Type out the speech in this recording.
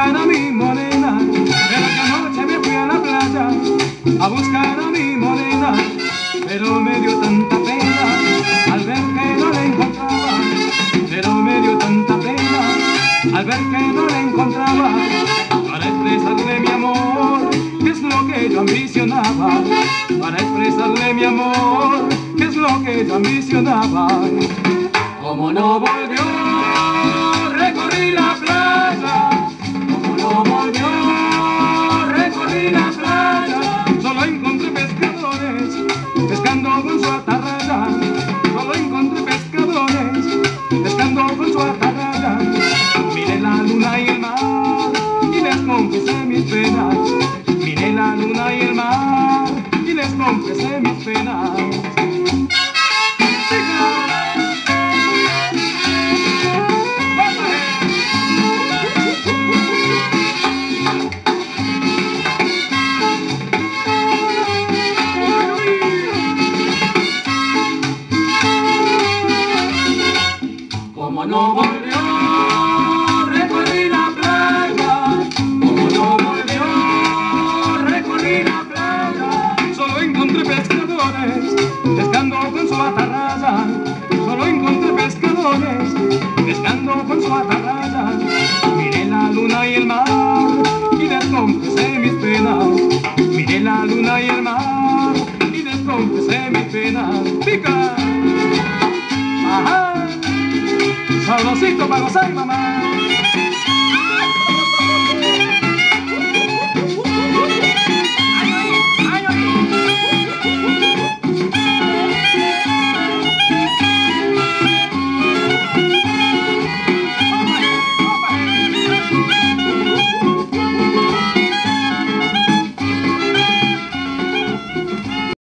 buscar a mi morena, pero que anoche me fui a la playa a buscar a mi morena, pero me dio tanta pena al ver que no la encontraba, pero me dio tanta pena al ver que no la encontraba, para expresarle mi amor, que es lo que yo ambicionaba, para expresarle mi amor, que es lo que yo ambicionaba, como no volví les confesé mis penas. Como no pescadores pescando con su atarraya. Solo encontré pescadores pescando con su atarraya. Miré la luna y el mar y les confesé mis penas. Miré la luna y el mar y les confesé mis penas. ¡Pica! ¡Ajá! Sabrosito para gozar, mamá.